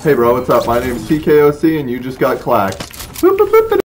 Hey bro, what's up? My name is TKOC and you just got clacked.